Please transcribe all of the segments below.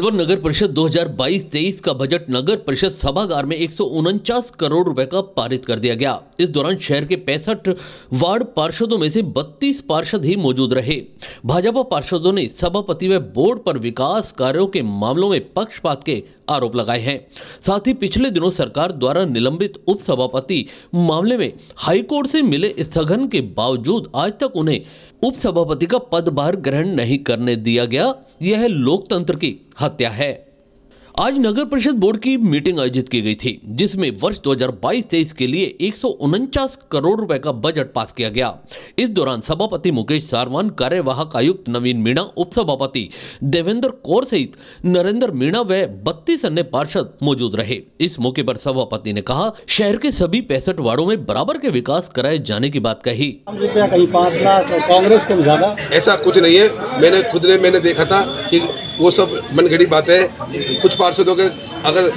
अलवर नगर परिषद 2022-23 का बजट नगर परिषद सभागार में एक सौ उनचास करोड़ रुपए का पारित कर दिया गया। इस दौरान शहर के पैंसठ वार्ड पार्षदों में से 32 पार्षद ही मौजूद रहे। भाजपा पार्षदों ने सभापति व बोर्ड पर विकास कार्यों के मामलों में पक्षपात के आरोप लगाए हैं। साथ ही पिछले दिनों सरकार द्वारा निलंबित उप सभापति मामले में हाईकोर्ट से मिले स्थगन के बावजूद आज तक उन्हें उप सभापति का पदभार ग्रहण नहीं करने दिया गया। यह लोकतंत्र की हत्या है। आज नगर परिषद बोर्ड की मीटिंग आयोजित की गई थी जिसमें वर्ष 2022-23 के लिए एक सौ उनचास करोड़ रुपए का बजट पास किया गया। इस दौरान सभापति मुकेश सारवान कार्यवाहक आयुक्त नवीन मीणा उपसभापति देवेंद्र कौर सहित नरेंद्र मीणा व बत्तीस अन्य पार्षद मौजूद रहे। इस मौके पर सभापति ने कहा शहर के सभी पैंसठ वार्डो में बराबर के विकास कराए जाने की बात कही। कहीं पाँच लाख कांग्रेस को ज़्यादा। ऐसा कुछ नहीं है। मैंने खुद ने मैंने देखा था कि वो सब मनगढ़ी बातें कुछ पार्षदों के अगर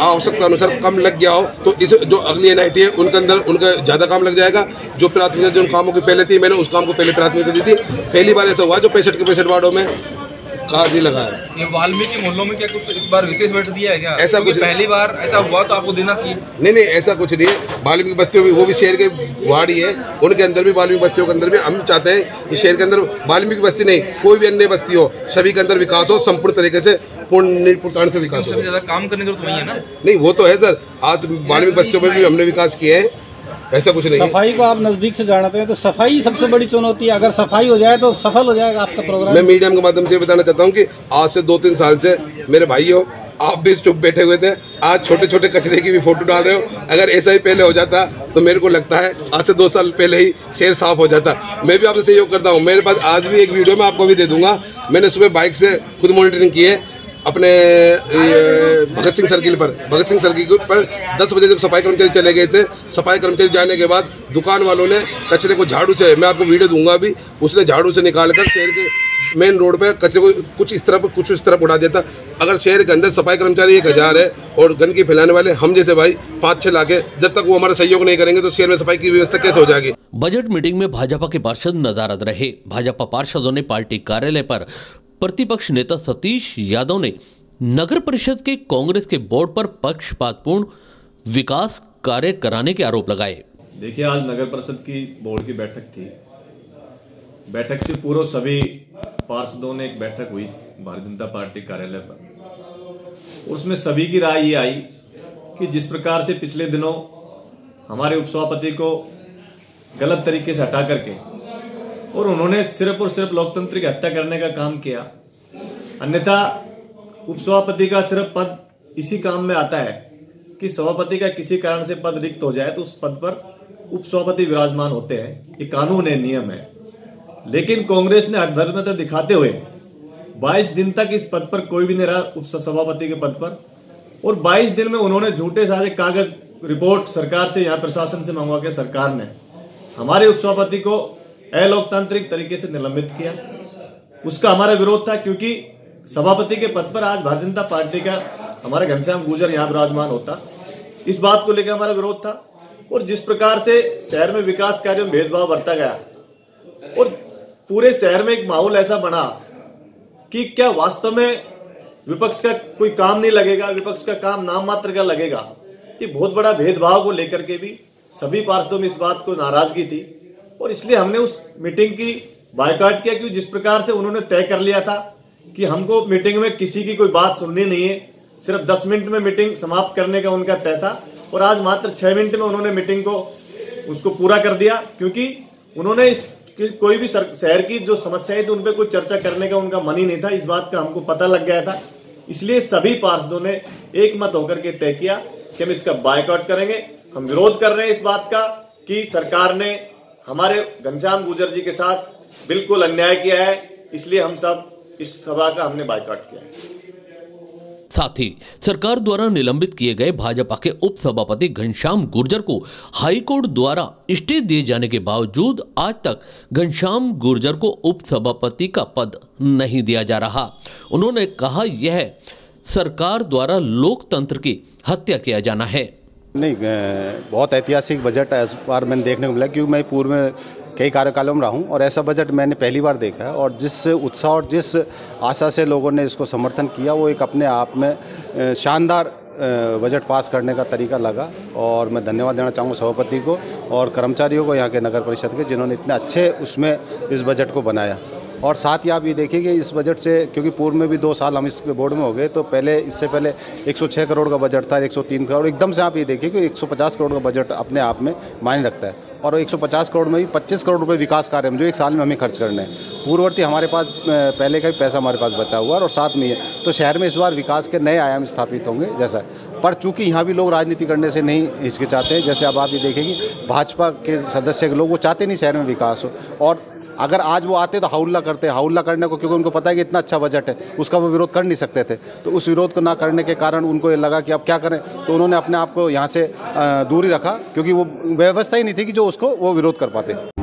आवश्यकता अनुसार कम लग गया हो तो इस जो अगली एनआईटी है, उनके अंदर उनका ज़्यादा काम लग जाएगा। जो प्राथमिकता, जिन कामों की पहले थी, मैंने उस काम को पहले प्राथमिकता दी थी। पहली बार ऐसा हुआ, जो पैंसठ के पैंसठ वार्डों में कार नहीं लगा है। ये वाल्मीकि मोहल्लों में क्या कुछ इस बार विशेष बैठ दिया है क्या? ऐसा कुछ- पहली बार ऐसा हुआ तो आपको देना चाहिए। नहीं नहीं ऐसा कुछ नहीं। है वाल्मीकि बस्तियों में वो भी शहर के वार्ड ही। है उनके अंदर भी वाल्मीकि बस्तियों के अंदर भी हम चाहते हैं कि शहर के अंदर वाल्मीकि बस्ती नहीं कोई भी अन्य बस्ती हो सभी के अंदर विकास हो संपूर्ण तरीके से पूर्ण निर्पुतान से विकास हो। ज़्यादा काम करने की ज़रूरत वही है ना। नहीं वो तो है सर। आज वाल्मीकि बस्तियों में भी हमने विकास किए हैं। ऐसा कुछ नहीं सफ़ाई को आप नज़दीक से जानते हैं तो सफ़ाई सबसे बड़ी चुनौती है। अगर सफ़ाई हो जाए तो सफल हो जाएगा आपका प्रोग्राम मैं मीडियम के माध्यम से बताना चाहता हूँ कि आज से दो तीन साल से मेरे भाई हो आप भी चुप बैठे हुए थे। आज छोटे छोटे कचरे की भी फ़ोटो डाल रहे हो। अगर ऐसा ही पहले हो जाता तो मेरे को लगता है आज से दो साल पहले ही शेर साफ़ हो जाता। मैं भी आपसे सहयोग करता हूँ। मेरे पास आज भी एक वीडियो मैं आपको भी दे दूँगा। मैंने सुबह बाइक से खुद मॉनिटरिंग की है। अपने भगत सिंह सर्किल पर, भगत सिंह सर्किल पर 10 बजे जब सफ़ाई कर्मचारी चले गए थे, सफ़ाई कर्मचारी जाने के बाद दुकान वालों ने कचरे को झाड़ू से, मैं आपको वीडियो दूँगा अभी, उसने झाड़ू से निकाल कर शहर के मेन रोड पे कचरे को कुछ इस तरफ़, कुछ इस तरफ़ उठा देता। अगर शहर के अंदर सफ़ाई कर्मचारी एक हज़ार है और गंदगी फैलाने वाले हम जैसे भाई पाँच छः लाके जब तक वो हमारा सहयोग नहीं करेंगे तो शहर में सफ़ाई की व्यवस्था कैसे हो जाएगी? बजट मीटिंग में भाजपा के पार्षद नदारद रहे। भाजपा पार्षदों ने पार्टी कार्यालय पर प्रतिपक्ष नेता सतीश यादव ने नगर परिषद के कांग्रेस के बोर्ड पर पक्षपातपूर्ण विकास कार्य कराने के आरोप लगाए। देखिए, आज नगर परिषद की बोर्ड की बैठक थी। बैठक से पूर्व सभी पार्षदों ने एक बैठक हुई, भारतीय जनता पार्टी कार्यालय पर। उसमें सभी की राय ये आई कि जिस प्रकार से पिछले दिनों हमारे उपसभापति को गलत तरीके से हटा करके और उन्होंने सिर्फ़ और सिर्फ़ लोकतंत्र की हत्या करने का काम किया। अन्यथा उपसभापति का सिर्फ़ पद इसी काम में आता है कि सभापति का किसी कारण से पद रिक्त हो जाए तो उस पद पर उपसभापति विराजमान होते हैं। ये कानून है, नियम है। लेकिन कांग्रेस ने अधर्मता दिखाते हुए 22 दिन तक इस पद पर कोई भी नहीं रहा उप सभापति के पद पर। और 22 दिन में उन्होंने झूठे सारे कागज़ रिपोर्ट सरकार से, यहाँ प्रशासन से मंगवा के सरकार ने। हमारे उपसभापति को अलोकतांत्रिक तरीके से निलंबित किया। उसका हमारा विरोध था क्योंकि सभापति के पद पर आज भारतीय जनता पार्टी का हमारे घनश्याम गुजर, यहाँ विराजमान होता। इस बात को लेकर हमारा विरोध था और जिस प्रकार से शहर में विकास कार्यों में भेदभाव बढ़ता गया और पूरे शहर में एक माहौल ऐसा बना कि क्या वास्तव में विपक्ष का कोई काम नहीं लगेगा, विपक्ष का काम नाम मात्र का लगेगा। ये बहुत बड़ा भेदभाव को लेकर के भी सभी पार्षदों में इस बात को नाराज़गी थी। और इसलिए हमने उस मीटिंग की बायकाट किया क्योंकि जिस प्रकार से उन्होंने तय कर लिया था कि हमको मीटिंग में किसी की कोई बात सुननी नहीं है, सिर्फ़ दस मिनट में मीटिंग समाप्त करने का उनका तय था और आज मात्र छह मिनट में उन्होंने मीटिंग को, उसको पूरा कर दिया क्योंकि उन्होंने कोई भी शहर की जो समस्याएँ थी उन पर कोई चर्चा करने का उनका मन ही नहीं था, इस बात का हमको पता लग गया था। इसलिए सभी पार्षदों ने एक मत होकर के तय किया कि हम इसका बायकआउट करेंगे। हम विरोध कर रहे हैं इस बात का कि सरकार ने हमारे घनश्याम गुजर जी के साथ बिल्कुल अन्याय किया है, इसलिए हम सब इस सभा का हमने बायकआउट किया है। साथ ही, सरकार द्वारा निलंबित किए गए भाजपा के उप सभापति घनश्याम गुर्जर को हाईकोर्ट द्वारा स्टे दिए जाने के बावजूद आज तक घनश्याम गुर्जर को उप सभापति का पद नहीं दिया जा रहा। उन्होंने कहा, यह सरकार द्वारा लोकतंत्र की हत्या किया जाना है। नहीं बहुत ऐतिहासिक बजट है, इस बार मैंने देखने को मिला, क्योंकि मैं पूर्व में कई कार्यकालों में रहा हूँ, और ऐसा बजट मैंने पहली बार देखा है, और जिस उत्साह और जिस आशा से लोगों ने इसको समर्थन किया, वो एक अपने आप में शानदार बजट पास करने का तरीका लगा, और मैं धन्यवाद देना चाहूँगा सभापति को और कर्मचारियों को यहाँ के नगर परिषद के, जिन्होंने इतने अच्छे उसमें इस बजट को बनाया। और साथ ही आप ये देखिए कि इस बजट से, क्योंकि पूर्व में भी दो साल हम इस बोर्ड में हो गए तो पहले, इससे पहले 106 करोड़ का बजट था 103 करोड़, एकदम से आप ये देखिए कि 150 करोड़ का बजट अपने आप में मायने रखता है। और 150 करोड़ में भी 25 करोड़ रुपए विकास कार्य जो एक साल में हमें खर्च करने हैं। पूर्ववर्ती हमारे पास पहले का भी पैसा हमारे पास बचा हुआ है, और साथ में ये तो शहर में इस बार विकास के नए आयाम स्थापित होंगे, जैसा। पर चूँकि यहाँ भी लोग राजनीति करने से नहीं हिचकिचाते हैं जैसे अब आप ये देखें कि भाजपा के सदस्य के लोग, वो चाहते नहीं शहर में विकास हो। और अगर आज वो आते तो हाउल्ला करते, हाउल्ला करने को, क्योंकि उनको पता है कि इतना अच्छा बजट है, उसका वो विरोध कर नहीं सकते थे। तो उस विरोध को ना करने के कारण उनको ये लगा कि अब क्या करें। तो उन्होंने अपने आप को यहाँ से दूरी रखा, क्योंकि वो व्यवस्था ही नहीं थी कि जो उसको वो विरोध कर पाते।